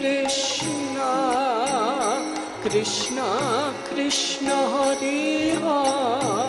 Krishna, Krishna, Krishna, Hari Hari.